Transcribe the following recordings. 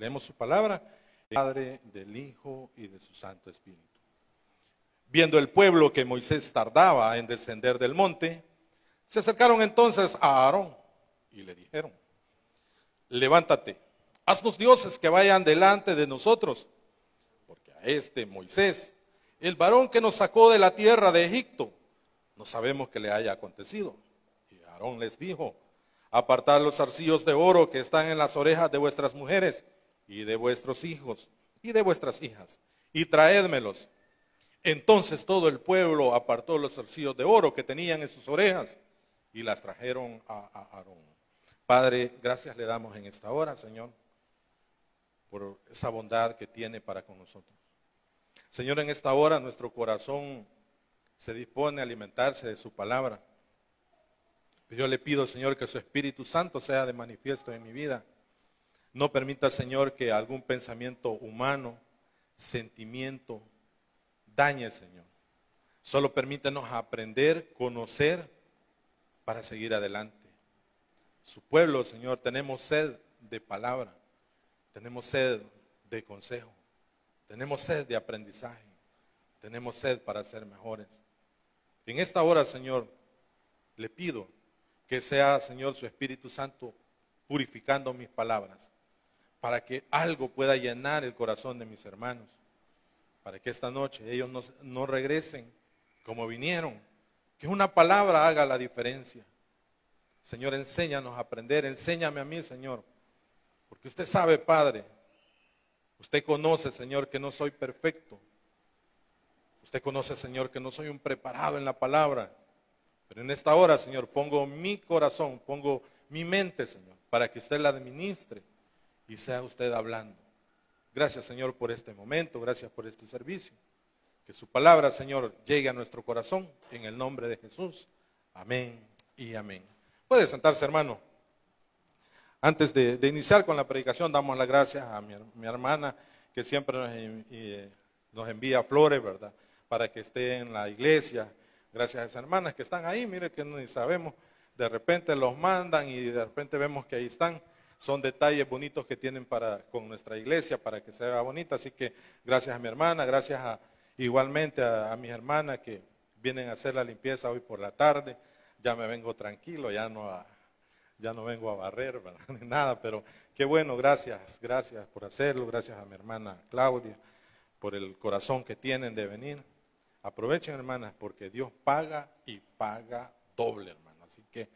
Leemos su palabra, Padre, del Hijo y de su Santo Espíritu. Viendo el pueblo que Moisés tardaba en descender del monte, se acercaron entonces a Aarón y le dijeron, levántate, haznos dioses que vayan delante de nosotros, porque a este Moisés, el varón que nos sacó de la tierra de Egipto, no sabemos qué le haya acontecido. Y Aarón les dijo, apartad los arcillos de oro que están en las orejas de vuestras mujeres y de vuestros hijos y de vuestras hijas, y traédmelos. Entonces todo el pueblo apartó los arcillos de oro que tenían en sus orejas y las trajeron a, Aarón. Padre, gracias le damos en esta hora, Señor, por esa bondad que tiene para con nosotros. Señor, en esta hora nuestro corazón se dispone a alimentarse de su palabra. Yo le pido, Señor, que su Espíritu Santo sea de manifiesto en mi vida. No permita, Señor, que algún pensamiento humano, sentimiento, dañe, Señor. Solo permítanos aprender, conocer, para seguir adelante. Su pueblo, Señor, tenemos sed de palabra, tenemos sed de consejo, tenemos sed de aprendizaje, tenemos sed para ser mejores. En esta hora, Señor, le pido que sea, Señor, su Espíritu Santo purificando mis palabras, para que algo pueda llenar el corazón de mis hermanos, para que esta noche ellos no, no regresen como vinieron, que una palabra haga la diferencia. Señor, enséñanos a aprender, enséñame a mí, Señor, porque usted sabe, Padre, usted conoce, Señor, que no soy perfecto. Usted conoce, Señor, que no soy un preparado en la palabra. Pero en esta hora, Señor, pongo mi corazón, pongo mi mente, Señor, para que usted la administre y sea usted hablando. Gracias, Señor, por este momento, gracias por este servicio. Que su palabra, Señor, llegue a nuestro corazón en el nombre de Jesús. Amén y amén. Puede sentarse, hermano. Antes de, iniciar con la predicación, damos las gracias a mi, hermana que siempre nos, eh, nos, envía flores, ¿verdad? Para que esté en la iglesia. Gracias a esas hermanas que están ahí, mire que no sabemos. De repente los mandan y de repente vemos que ahí están. Son detalles bonitos que tienen para, con nuestra iglesia para que sea bonita. Así que gracias a mi hermana, gracias a, Igualmente a, mis hermanas que vienen a hacer la limpieza hoy por la tarde, ya me vengo tranquilo, ya no, ya no vengo a barrer, ni nada, pero qué bueno, gracias, gracias por hacerlo, gracias a mi hermana Claudia por el corazón que tienen de venir. Aprovechen, hermanas, porque Dios paga y paga doble, hermano. Así que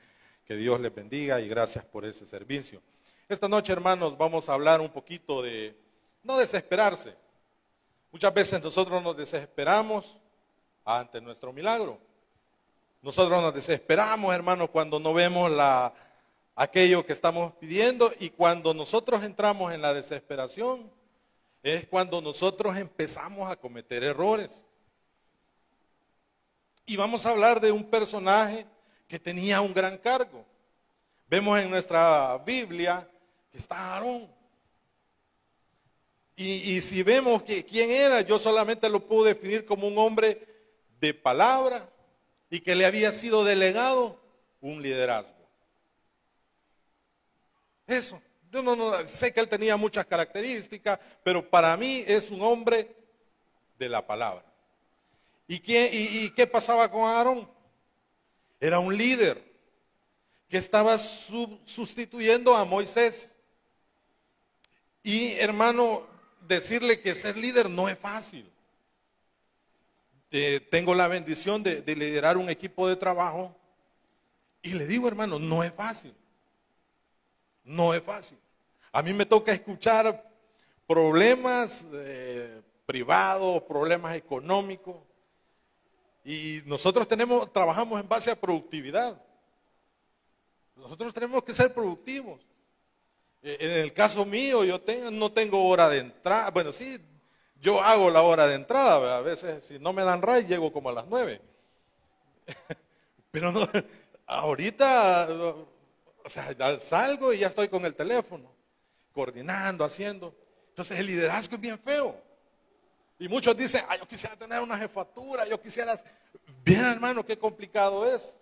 que Dios les bendiga y gracias por ese servicio. Esta noche, hermanos, vamos a hablar un poquito de no desesperarse, Muchas veces nosotros nos desesperamos ante nuestro milagro. Nosotros nos desesperamos, hermanos, cuando no vemos la, aquello que estamos pidiendo y cuando nosotros entramos en la desesperación es cuando nosotros empezamos a cometer errores. Y vamos a hablar de un personaje que tenía un gran cargo. Vemos en nuestra Biblia está Aarón. Y, si vemos que quién era, yo solamente lo puedo definir como un hombre de palabra y que le había sido delegado un liderazgo. Eso. Yo no, sé que él tenía muchas características, pero para mí es un hombre de la palabra. ¿Y qué, y qué pasaba con Aarón? Era un líder que estaba sustituyendo a Moisés. Y hermano, decirle que ser líder no es fácil. Eh, tengo la bendición de, liderar un equipo de trabajo y le digo, hermano, no es fácil. No es fácil. A mí me toca escuchar problemas eh, privados, problemas económicos. Y nosotros tenemos, trabajamos en base a productividad. Nosotros tenemos que ser productivos. Eh, en el caso mío, yo no tengo hora de entrada. Bueno, sí, yo hago la hora de entrada. A veces, si no me dan ray, llego como a las nueve. Pero no, ahorita, o sea, salgo y ya estoy con el teléfono, coordinando, haciendo. Entonces, el liderazgo es bien feo. Y muchos dicen, yo quisiera tener una jefatura, yo quisiera... Bien, hermano, qué complicado es.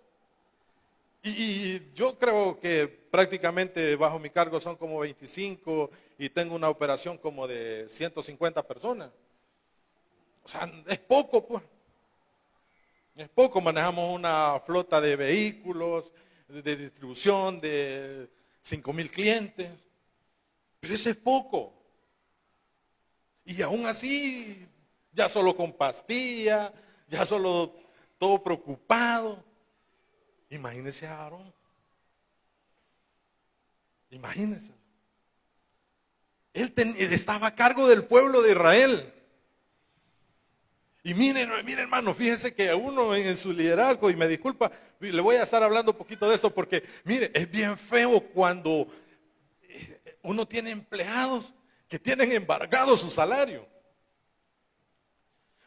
Y, yo creo que prácticamente bajo mi cargo son como 25 y tengo una operación como de 150 personas. O sea, es poco, pues. Es poco, manejamos una flota de vehículos, de distribución de 5 mil clientes. Pero eso es poco. Y aún así, ya solo con pastilla, ya solo todo preocupado. Imagínese a Aarón. Imagínese. Él, estaba a cargo del pueblo de Israel. Y miren, miren hermano, fíjense que uno en, su liderazgo, y me disculpa, le voy a estar hablando un poquito de esto porque, mire, es bien feo cuando eh, uno tiene empleados que tienen embargado su salario.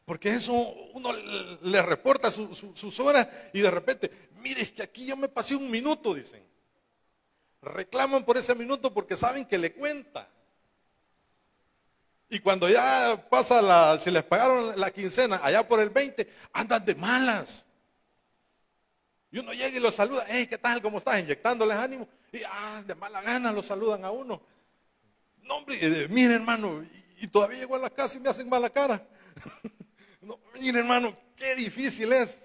Porque eso uno le reporta sus horas y de repente, mire, es que aquí yo me pasé un minuto, dicen. Reclaman por ese minuto porque saben que le cuenta. Y cuando ya pasa la, si les pagaron la quincena, allá por el 20, andan de malas. Y uno llega y los saluda, ¿qué tal? ¿Cómo estás? Inyectándoles ánimo. Y ah, de mala gana lo saludan a uno. No, hombre, mire hermano, y, y todavía llego a la casa y me hacen mala cara. No, mire, hermano, qué difícil es.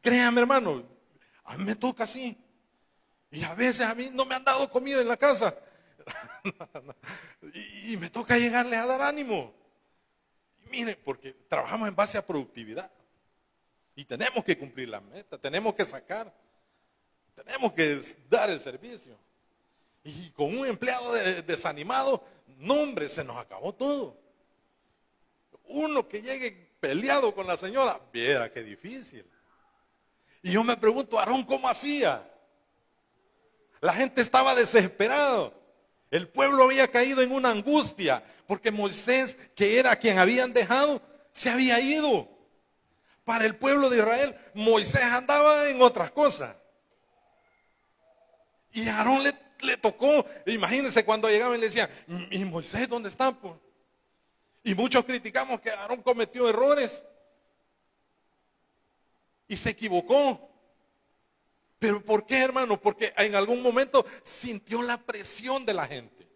Créame, hermano, a mí me toca así. Y a veces a mí no me han dado comida en la casa. y, me toca llegarles a dar ánimo. mire, porque trabajamos en base a productividad. Y tenemos que cumplir la meta, tenemos que sacar, tenemos que dar el servicio. Y con un empleado desanimado, no hombre, se nos acabó todo uno que llegue peleado con la señora, viera qué difícil. Y yo me pregunto, Aarón, ¿cómo hacía? La gente estaba desesperado. El pueblo había caído en una angustia porque Moisés, que era quien habían dejado, se había ido. Para el pueblo de Israel, Moisés andaba en otras cosas. Y Aarón le, tocó, imagínense cuando llegaban y le decían, ¿y Moisés dónde está? Y muchos criticamos que Aarón cometió errores y se equivocó. Pero ¿por qué, hermano? Porque en algún momento sintió la presión de la gente.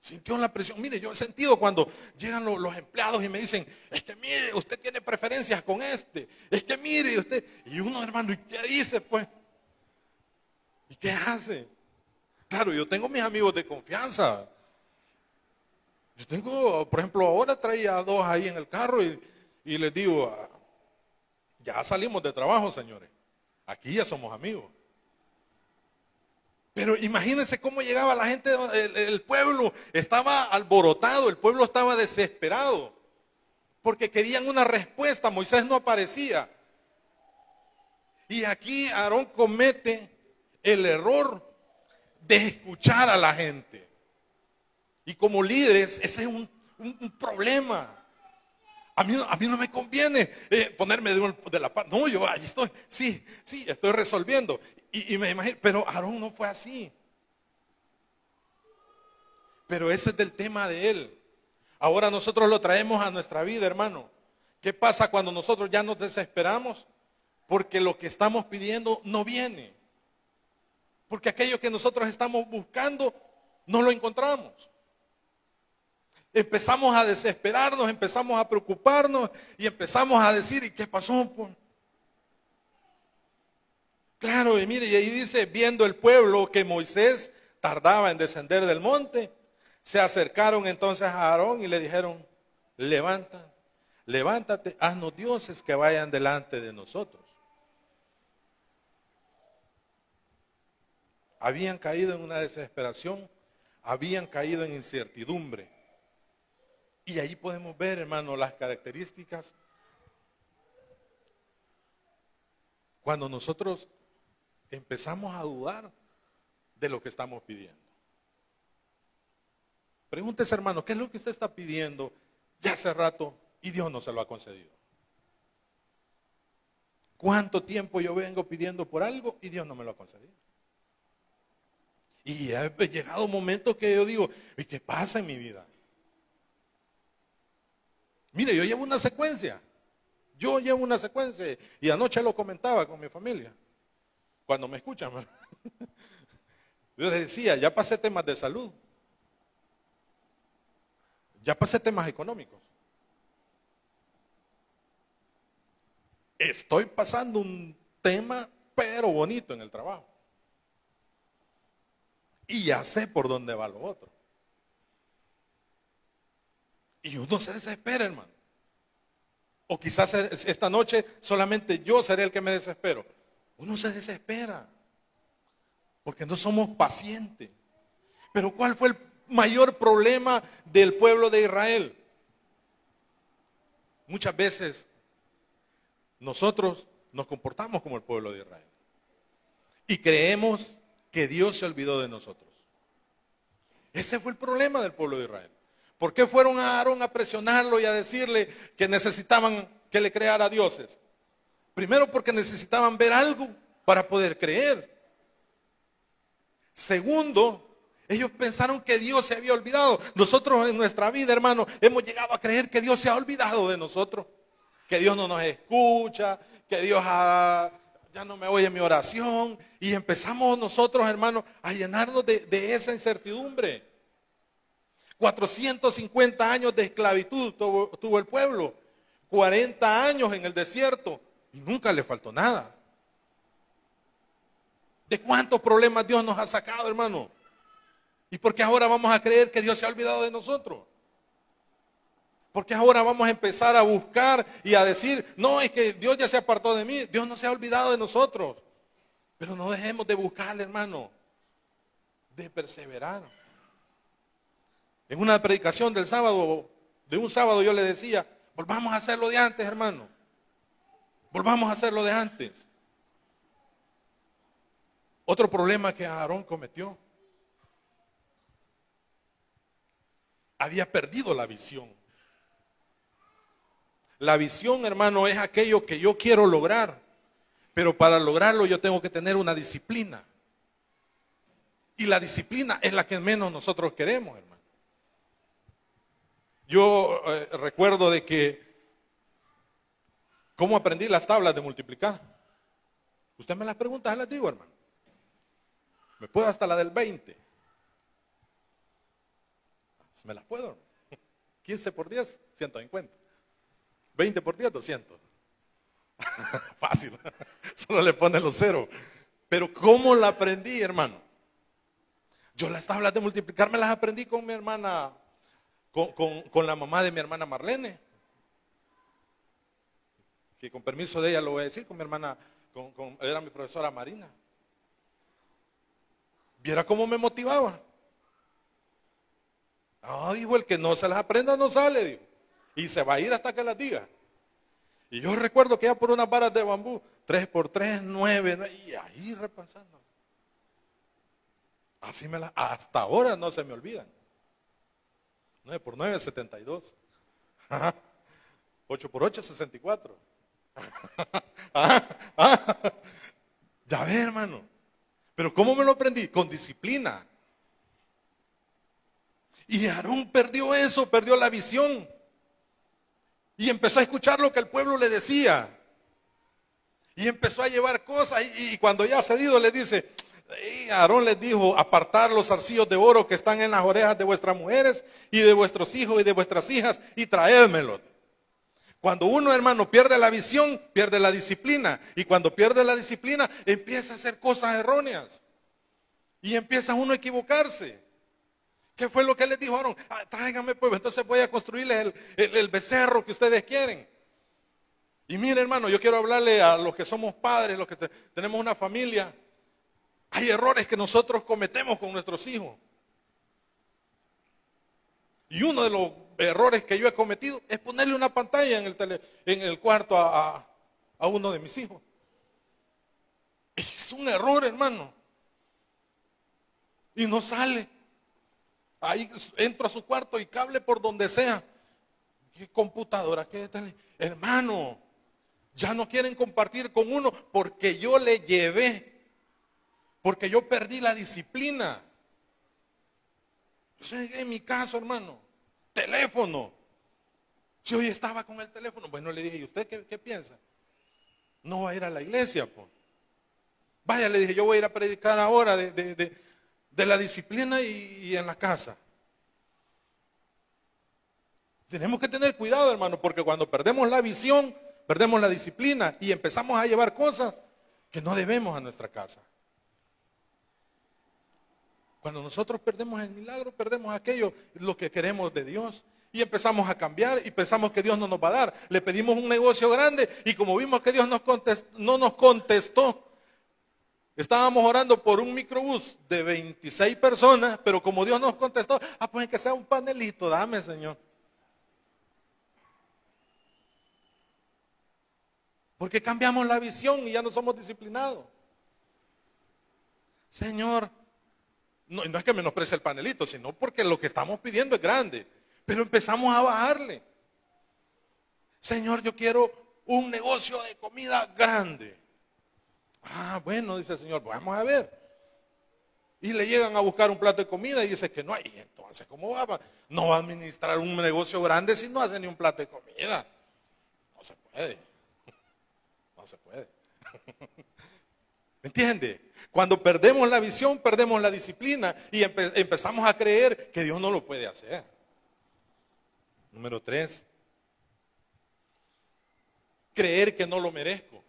Sintió la presión. Mire, yo he sentido cuando llegan los, empleados y me dicen, es que mire, usted tiene preferencias con este. Es que mire, usted. Y uno, hermano, ¿y qué dice pues? ¿Y qué hace? Claro, yo tengo mis amigos de confianza. Yo tengo, por ejemplo, ahora traía dos ahí en el carro y, les digo, ah, ya salimos de trabajo, señores. Aquí ya somos amigos. Pero imagínense cómo llegaba la gente, el, pueblo estaba alborotado, el pueblo estaba desesperado, porque querían una respuesta, Moisés no aparecía. Y aquí Aarón comete el error de escuchar a la gente. Y como líderes, ese es un, problema. A mí, a mí, no me conviene eh, ponerme de, la paz. No, yo ahí estoy. Sí, sí, estoy resolviendo. Y, me imagino, pero Aarón no fue así. Pero ese es del tema de él. Ahora nosotros lo traemos a nuestra vida, hermano. ¿Qué pasa cuando nosotros ya nos desesperamos? Porque lo que estamos pidiendo no viene. Porque aquello que nosotros estamos buscando no lo encontramos. Empezamos a desesperarnos, empezamos a preocuparnos y empezamos a decir, ¿y qué pasó? Claro, y mire, y ahí dice, viendo el pueblo que Moisés tardaba en descender del monte, se acercaron entonces a Aarón y le dijeron, levanta, levántate, haznos dioses que vayan delante de nosotros. Habían caído en una desesperación, habían caído en incertidumbre. Y ahí podemos ver, hermano, las características. Cuando nosotros empezamos a dudar de lo que estamos pidiendo. Pregúntese, hermano, ¿qué es lo que usted está pidiendo ya hace rato y Dios no se lo ha concedido? ¿Cuánto tiempo yo vengo pidiendo por algo y Dios no me lo ha concedido? Y ha llegado un momento que yo digo, ¿y qué pasa en mi vida? Mire, yo llevo una secuencia. Yo llevo una secuencia y anoche lo comentaba con mi familia. Cuando me escuchan, yo les decía, ya pasé temas de salud. Ya pasé temas económicos. Estoy pasando un tema, pero bonito en el trabajo. Y ya sé por dónde va lo otro. Y uno se desespera, hermano. O quizás esta noche solamente yo seré el que me desespero. Uno se desespera. Porque no somos pacientes. Pero ¿cuál fue el mayor problema del pueblo de Israel? Muchas veces nosotros nos comportamos como el pueblo de Israel. Y creemos que Dios se olvidó de nosotros. Ese fue el problema del pueblo de Israel. ¿Por qué fueron a Aarón a presionarlo y a decirle que necesitaban que le creara dioses? Primero porque necesitaban ver algo para poder creer. Segundo, ellos pensaron que Dios se había olvidado. Nosotros en nuestra vida, hermano, hemos llegado a creer que Dios se ha olvidado de nosotros. Que Dios no nos escucha, que Dios ya no me oye mi oración. Y empezamos nosotros, hermanos, a llenarnos de, esa incertidumbre. 450 años de esclavitud tuvo, el pueblo. 40 años en el desierto y nunca le faltó nada. ¿De cuántos problemas Dios nos ha sacado, hermano? ¿Y por qué ahora vamos a creer que Dios se ha olvidado de nosotros? Porque ahora vamos a empezar a buscar y a decir, no, es que Dios ya se apartó de mí, Dios no se ha olvidado de nosotros. Pero no dejemos de buscarle, hermano, de perseverar. En una predicación del sábado, de un sábado yo le decía, volvamos a hacerlo de antes, hermano. Volvamos a hacerlo de antes. Otro problema que Aarón cometió. Había perdido la visión. La visión, hermano, es aquello que yo quiero lograr. Pero para lograrlo yo tengo que tener una disciplina. Y la disciplina es la que menos nosotros queremos, hermano. Yo eh, recuerdo de que, ¿cómo aprendí las tablas de multiplicar? Usted me las pregunta, se las digo, hermano. Me puedo hasta la del 20. Me las puedo. 15 por 10, 150. 20 por 10, 200. Fácil. Solo le pone los ceros. Pero ¿cómo la aprendí, hermano? Yo las tablas de multiplicar me las aprendí con mi hermana, con, la mamá de mi hermana Marlene. Que con permiso de ella lo voy a decir, con mi hermana, con, era mi profesora Marina. Viera cómo me motivaba. Ah, dijo, el que no se las aprenda no sale. Y se va a ir hasta que las diga. Y yo recuerdo que ya por unas varas de bambú, 3 por 3, 9, y ahí repasando. Así me la, hasta ahora no se me olvidan. 9 por 9, 72. 8 por 8, 64. ya ve, hermano. Pero ¿cómo me lo aprendí? Con disciplina. Y Aarón perdió eso, perdió la visión. Y empezó a escuchar lo que el pueblo le decía. Y empezó a llevar cosas. Y, cuando ya ha cedido le dice, Aarón les dijo, apartar los arcillos de oro que están en las orejas de vuestras mujeres y de vuestros hijos y de vuestras hijas y traédmelos. Cuando uno, hermano, pierde la visión, pierde la disciplina. Y cuando pierde la disciplina, empieza a hacer cosas erróneas. Y empieza uno a equivocarse. ¿Qué fue lo que les dijo Aarón? Ah, pues, entonces voy a construirles el, becerro que ustedes quieren. Y mire hermano, yo quiero hablarle a los que somos padres, los que tenemos una familia. Hay errores que nosotros cometemos con nuestros hijos. Y uno de los errores que yo he cometido es ponerle una pantalla en el, en el cuarto a, a uno de mis hijos. Es un error, hermano. Y no sale. Ahí entro a su cuarto y cable por donde sea. ¿Qué computadora? ¿Qué tal? Hermano, ya no quieren compartir con uno porque yo le llevé. Porque yo perdí la disciplina. En mi caso, hermano, teléfono. Si hoy estaba con el teléfono, bueno, le dije, ¿y usted qué, piensa? No va a ir a la iglesia, pues. Vaya, le dije, yo voy a ir a predicar ahora de, la disciplina y, en la casa. Tenemos que tener cuidado, hermano, porque cuando perdemos la visión, perdemos la disciplina y empezamos a llevar cosas que no debemos a nuestra casa. Cuando nosotros perdemos el milagro, perdemos aquello, lo que queremos de Dios. Y empezamos a cambiar y pensamos que Dios no nos va a dar. Le pedimos un negocio grande y como vimos que Dios no nos contestó, Estábamos orando por un microbús de 26 personas, pero como Dios nos contestó, ah, pues que sea un panelito, dame, Señor. Porque cambiamos la visión y ya no somos disciplinados. Señor, no, es que menosprecie el panelito, sino porque lo que estamos pidiendo es grande. Pero empezamos a bajarle. Señor, yo quiero un negocio de comida grande. Ah, bueno, dice el Señor, vamos a ver. Y le llegan a buscar un plato de comida y dice que no hay. Entonces, ¿cómo va? No va a administrar un negocio grande si no hace ni un plato de comida. No se puede. No se puede. ¿Me entiende? Cuando perdemos la visión, perdemos la disciplina y empezamos a creer que Dios no lo puede hacer. Número tres. Creer que no lo merezco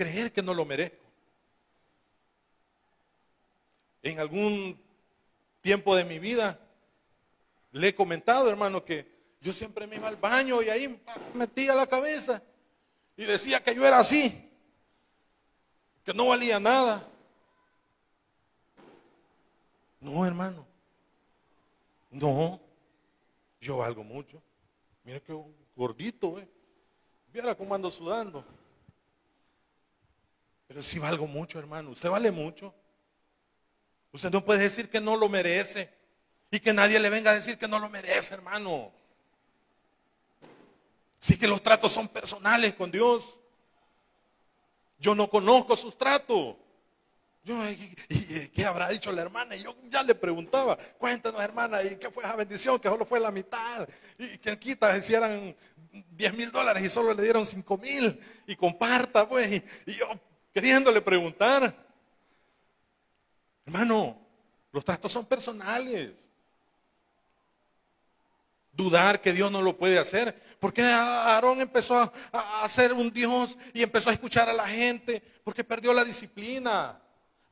creer que no lo merezco. En algún tiempo de mi vida le he comentado, hermano, que yo siempre me iba al baño y ahí metía la cabeza y decía que yo era así, no valía nada. No, hermano. No, yo valgo mucho. Mira qué gordito, eh. Viera cómo ando sudando. Pero si valgo mucho, hermano. Usted vale mucho. Usted no puede decir que no lo merece. Y que nadie le venga a decir que no lo merece, hermano. Sí que los tratos son personales con Dios. Yo no conozco sus tratos. Yo, ¿y, qué habrá dicho la hermana? Y yo ya le preguntaba, cuéntanos hermana, ¿y qué fue esa bendición? Que solo fue la mitad. ¿Y quién quita si eran 10 mil dólares y solo le dieron 5 mil? Y comparta, pues. y yo, queriéndole preguntar. Hermano, los tratos son personales. Dudar que Dios no lo puede hacer. Porque Aarón empezó a, a ser un Dios y empezó a escuchar a la gente? Porque perdió la disciplina,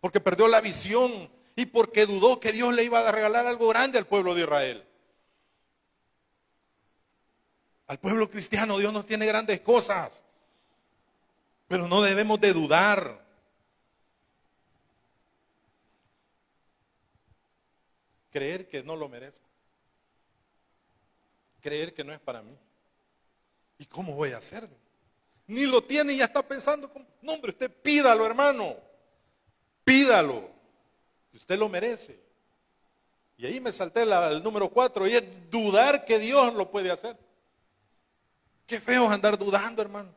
porque perdió la visión y porque dudó que Dios le iba a regalar algo grande al pueblo de Israel. Al pueblo cristiano Dios nos tiene grandes cosas. Pero no debemos de dudar. Creer que no lo merezco. Creer que no es para mí. ¿Y cómo voy a hacerlo? Ni lo tiene y ya está pensando, no hombre, usted pídalo hermano, pídalo, usted lo merece. Y ahí me salté el número cuatro y es dudar que Dios lo puede hacer. Qué feo andar dudando, hermano.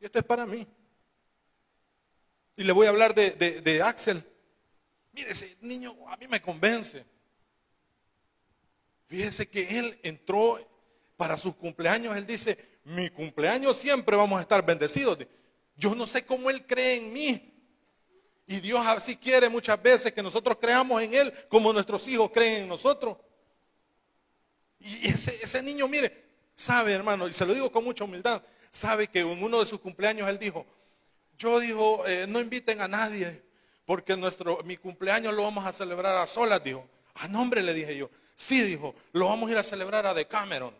Y esto es para mí. Y le voy a hablar de, Axel. Mire, ese niño a mí me convence. Fíjese que él entró para sus cumpleaños. Él dice, mi cumpleaños siempre vamos a estar bendecidos. Yo no sé cómo él cree en mí. Y Dios así quiere muchas veces que nosotros creamos en Él como nuestros hijos creen en nosotros. Y ese, niño, mire, sabe hermano, y se lo digo con mucha humildad, sabe que en uno de sus cumpleaños él dijo, yo dijo, eh, no inviten a nadie, porque nuestro, mi cumpleaños lo vamos a celebrar a solas, dijo. A nombre le dije yo, sí, dijo, lo vamos a ir a celebrar a Decameron.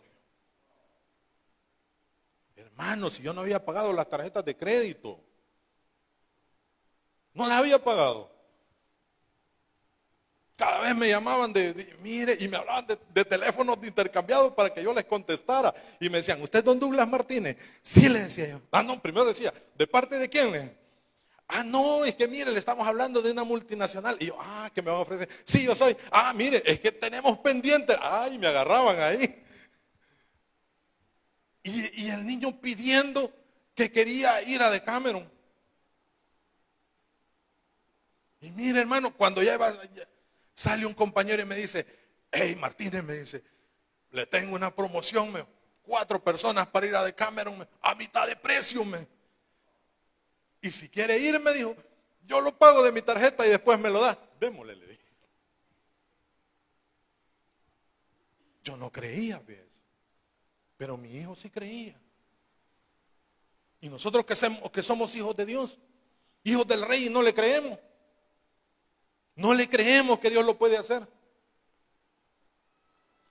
Hermano, si yo no había pagado las tarjetas de crédito, no las había pagado. Cada vez me llamaban de, mire, y me hablaban de, teléfonos intercambiados para que yo les contestara. Y me decían, ¿usted es don Douglas Martínez? Sí, le decía yo. Ah, no, primero decía, ¿de parte de quién? Ah, no, es que mire, le estamos hablando de una multinacional. Y yo, ah, que me van a ofrecer. Sí, yo soy. Ah, mire, es que tenemos pendiente. Ay, me agarraban ahí. Y, el niño pidiendo que quería ir a Decameron. Y mire, hermano, cuando ya iba, Sale un compañero y me dice, hey Martínez, me dice, le tengo una promoción, me, cuatro personas para ir a Decameron a mitad de precio. Me. Y si quiere ir, me dijo, yo lo pago de mi tarjeta y después me lo da. Démosle, le dije. Yo no creía, ¿ves? Pero mi hijo sí creía. Y nosotros que somos, que somos hijos de Dios, hijos del rey, y no le creemos. No le creemos que Dios lo puede hacer.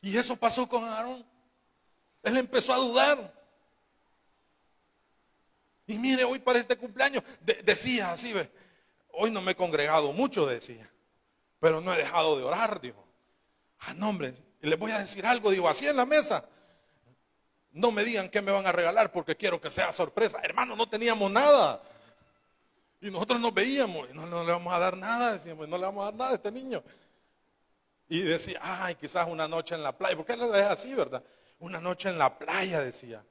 Y eso pasó con Aarón. Él empezó a dudar. Y mire, hoy para este cumpleaños decía así, ¿ve? hoy no me he congregado mucho, decía, pero no he dejado de orar, dijo. Ah, no, hombre, les voy a decir algo, digo, así en la mesa. No me digan qué me van a regalar porque quiero que sea sorpresa. Hermano, no teníamos nada. Y nosotros nos veíamos y no, le vamos a dar nada, decíamos, no le vamos a dar nada a este niño. Y decía, ay, quizás una noche en la playa, porque él es así, ¿verdad? Una noche en la playa, decía.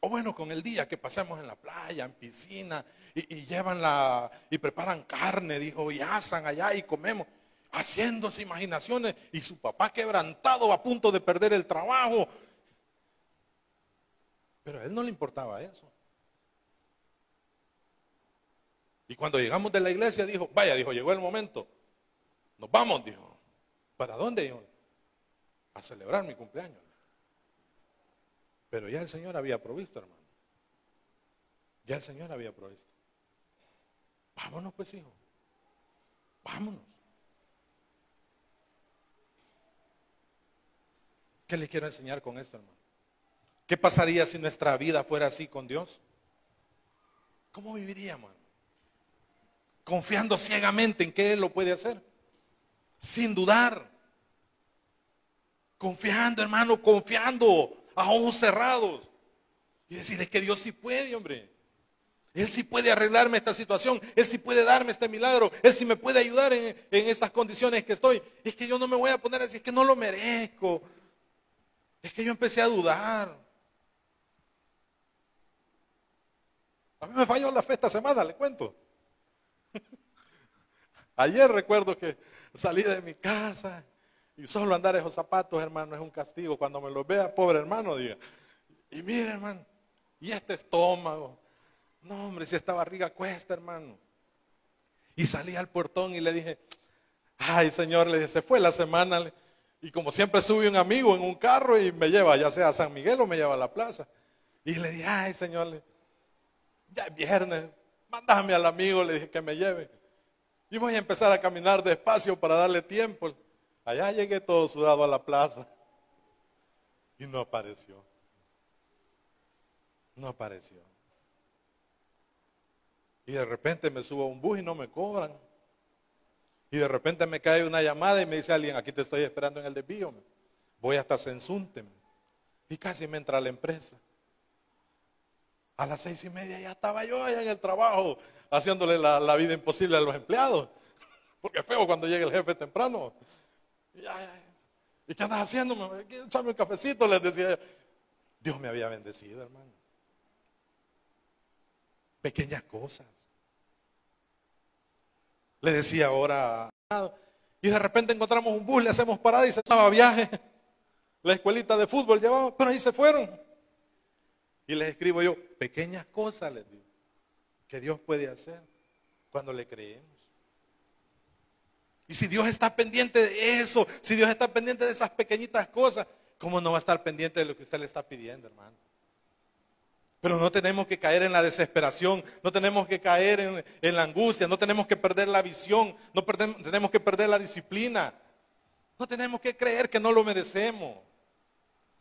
O bueno, con el día que pasemos en la playa, en piscina, y, llevan la, y preparan carne, dijo, y asan allá y comemos, haciéndose imaginaciones, y su papá quebrantado a punto de perder el trabajo. Pero a él no le importaba eso. Y cuando llegamos de la iglesia dijo, vaya, dijo, llegó el momento. Nos vamos, dijo. ¿Para dónde, dijo? A celebrar mi cumpleaños. Pero ya el Señor había provisto, hermano. Ya el Señor había provisto. Vámonos, pues, hijo. Vámonos. ¿Qué le quiero enseñar con esto, hermano? ¿Qué pasaría si nuestra vida fuera así con Dios? ¿Cómo viviríamos? confiando ciegamente en que Él lo puede hacer, sin dudar, confiando, hermano, confiando a ojos cerrados y decirle que Dios sí puede, hombre. Él sí puede arreglarme esta situación, Él sí puede darme este milagro, Él sí me puede ayudar en, en estas condiciones que estoy. Es que yo no me voy a poner así, es que no lo merezco. Es que yo empecé a dudar. A mí me falló la fe esta semana, le cuento. Ayer recuerdo que salí de mi casa y solo andar esos zapatos, hermano, es un castigo. Cuando me los vea, pobre hermano, diga. Y mire, hermano, y este estómago. No, hombre, si esta barriga cuesta, hermano. Y salí al portón y le dije, ay, Señor, le dije, se fue la semana. Y como siempre sube un amigo en un carro y me lleva, ya sea a San Miguel o me lleva a la plaza. Y le dije, ay, Señor, ya es viernes, mándame al amigo, le dije que me lleve. Y voy a empezar a caminar despacio para darle tiempo. Allá llegué todo sudado a la plaza. Y no apareció. No apareció. Y de repente me subo a un bus y no me cobran. Y de repente me cae una llamada y me dice alguien, aquí te estoy esperando en el desvío. Voy hasta Sensunte. Y casi me entra a la empresa. A las seis y media ya estaba yo allá en el trabajo, haciéndole la, vida imposible a los empleados. Porque es feo cuando llega el jefe temprano. Y, qué andas haciendo? Echame un cafecito, les decía. Dios me había bendecido, hermano. Pequeñas cosas. Le decía ahora, y de repente encontramos un bus, le hacemos parada y se llama viaje. La escuelita de fútbol llevaba, pero ahí se fueron. Y les escribo yo, pequeñas cosas les digo, que Dios puede hacer cuando le creemos. Y si Dios está pendiente de eso, si Dios está pendiente de esas pequeñitas cosas, ¿cómo no va a estar pendiente de lo que usted le está pidiendo, hermano? Pero no tenemos que caer en la desesperación, no tenemos que caer en, la angustia, no tenemos que perder la visión, no tenemos que perder la disciplina, no tenemos que creer que no lo merecemos,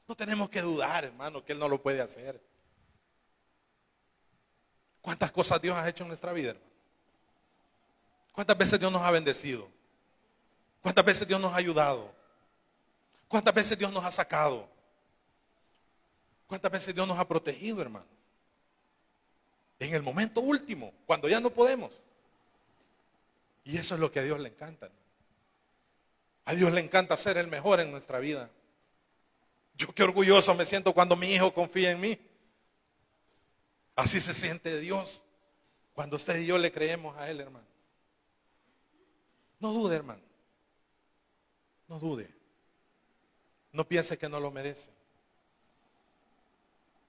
no tenemos que dudar, hermano, que Él no lo puede hacer. ¿Cuántas cosas Dios ha hecho en nuestra vida, hermano? ¿Cuántas veces Dios nos ha bendecido? ¿Cuántas veces Dios nos ha ayudado? ¿Cuántas veces Dios nos ha sacado? ¿Cuántas veces Dios nos ha protegido, hermano? En el momento último, cuando ya no podemos. Y eso es lo que a Dios le encanta. A Dios le encanta ser el mejor en nuestra vida. Yo qué orgulloso me siento cuando mi hijo confía en mí. Así se siente Dios cuando usted y yo le creemos a Él, hermano. No dude, hermano. No dude. No piense que no lo merece.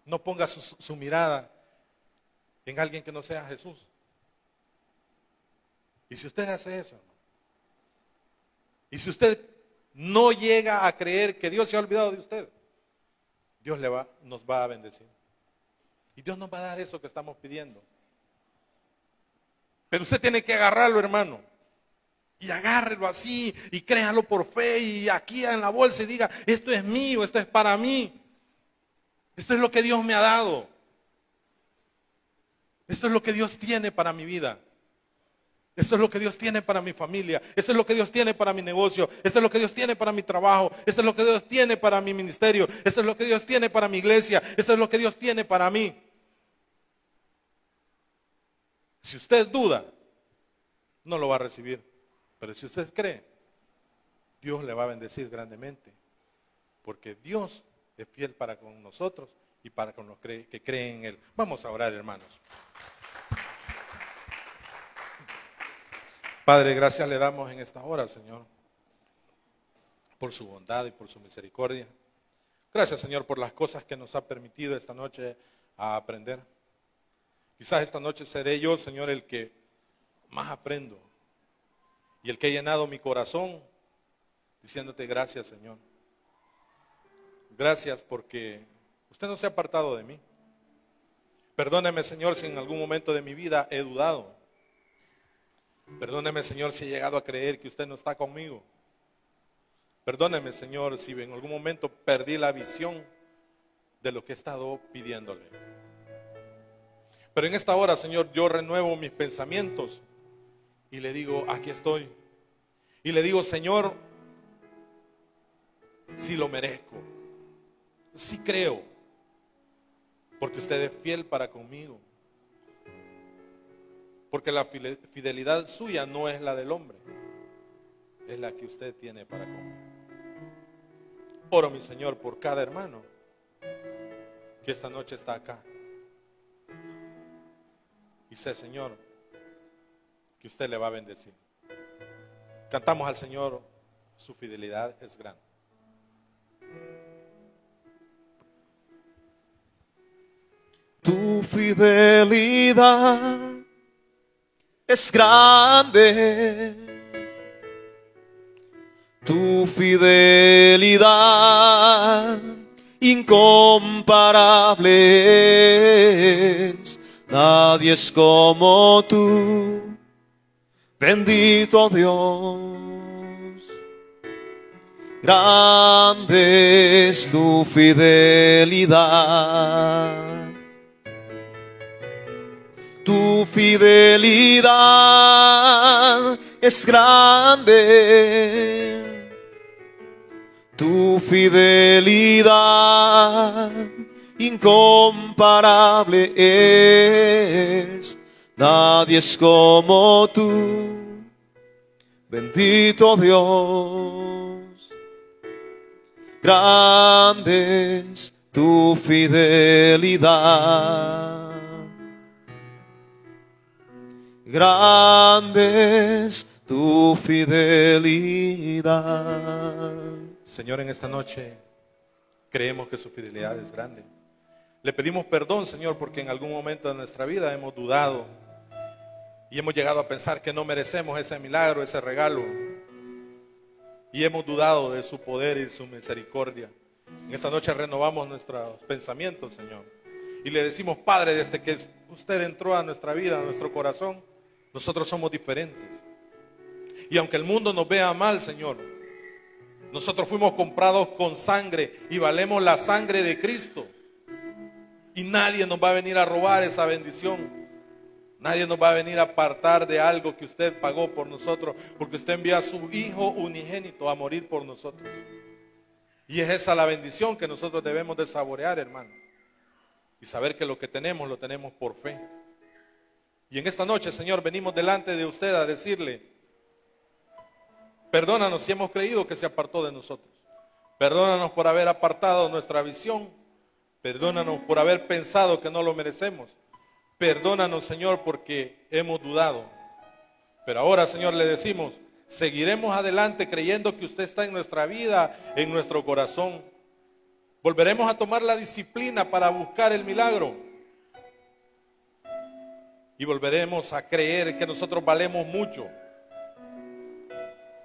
No ponga su, mirada en alguien que no sea Jesús. Y si usted hace eso, y si usted no llega a creer que Dios se ha olvidado de usted, Dios le va, nos va a bendecir. Y Dios nos va a dar eso que estamos pidiendo. Pero usted tiene que agarrarlo, hermano. Y agárrelo así y créalo por fe y aquí en la bolsa y diga, esto es mío, esto es para mí. Esto es lo que Dios me ha dado. Esto es lo que Dios tiene para mi vida. Esto es lo que Dios tiene para mi familia. Esto es lo que Dios tiene para mi negocio. Esto es lo que Dios tiene para mi trabajo. Esto es lo que Dios tiene para mi ministerio. Esto es lo que Dios tiene para mi iglesia. Esto es lo que Dios tiene para mí. Si usted duda, no lo va a recibir. Pero si usted cree, Dios le va a bendecir grandemente. Porque Dios es fiel para con nosotros y para con los que creen en Él. Vamos a orar, hermanos. Padre, gracias le damos en esta hora, Señor, por su bondad y por su misericordia. Gracias, Señor, por las cosas que nos ha permitido esta noche aprender. Quizás esta noche seré yo, Señor, el que más aprendo y el que he llenado mi corazón diciéndote gracias, Señor. Gracias porque usted no se ha apartado de mí. Perdóneme, Señor, si en algún momento de mi vida he dudado. Perdóneme, Señor, si he llegado a creer que usted no está conmigo. Perdóneme, Señor, si en algún momento perdí la visión de lo que he estado pidiéndole. Pero en esta hora, Señor, yo renuevo mis pensamientos y le digo, aquí estoy. Y le digo, Señor, si lo merezco, si creo, porque usted es fiel para conmigo. Porque la fidelidad suya no es la del hombre, es la que usted tiene para conmigo. Oro, mi Señor, por cada hermano que esta noche está acá. Y sé, Señor, que usted le va a bendecir. Cantamos al Señor, su fidelidad es grande. Tu fidelidad es grande. Tu fidelidad incomparable Nadie es como tú bendito Dios. Grande es tu fidelidad. Tu fidelidad es grande. Tu fidelidad incomparable es Nadie es como tú, bendito Dios. Grande es tu fidelidad. Grande es tu fidelidad. Señor, en esta noche creemos que su fidelidad es grande. Le pedimos perdón, Señor, porque en algún momento de nuestra vida hemos dudado y hemos llegado a pensar que no merecemos ese milagro, ese regalo. Y hemos dudado de su poder y su misericordia. En esta noche renovamos nuestros pensamientos, Señor. Y le decimos, Padre, desde que usted entró a nuestra vida, a nuestro corazón, nosotros somos diferentes. Y aunque el mundo nos vea mal, Señor, nosotros fuimos comprados con sangre y valemos la sangre de Cristo. Y nadie nos va a venir a robar esa bendición. Nadie nos va a venir a apartar de algo que usted pagó por nosotros, porque usted envió a su Hijo unigénito a morir por nosotros. Y es esa la bendición que nosotros debemos de saborear, hermano. Y saber que lo que tenemos lo tenemos por fe. Y en esta noche, Señor, venimos delante de usted a decirle, perdónanos si hemos creído que se apartó de nosotros. Perdónanos por haber apartado nuestra visión. Perdónanos por haber pensado que no lo merecemos. Perdónanos, Señor, porque hemos dudado. Pero ahora, Señor, le decimos, Seguiremos adelante creyendo que usted está en nuestra vida, en nuestro corazón. Volveremos a tomar la disciplina para buscar el milagro. Y volveremos a creer que nosotros valemos mucho.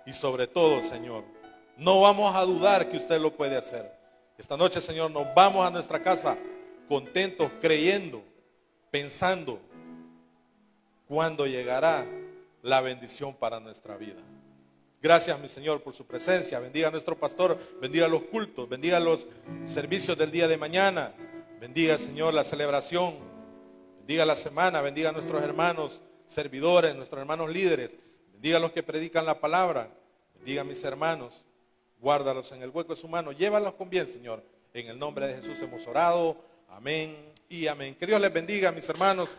Y sobre todo, Señor, no vamos a dudar que usted lo puede hacer. Esta noche, Señor, nos vamos a nuestra casa contentos, creyendo, pensando cuándo llegará la bendición para nuestra vida. Gracias, mi Señor, por su presencia. Bendiga a nuestro pastor, bendiga los cultos, bendiga los servicios del día de mañana. Bendiga, Señor, la celebración. Bendiga la semana, bendiga a nuestros hermanos servidores, nuestros hermanos líderes. Bendiga a los que predican la palabra. Bendiga a mis hermanos. Guárdalos en el hueco de su mano. Llévalos con bien, Señor. En el nombre de Jesús hemos orado. Amén y amén. Que Dios les bendiga, mis hermanos.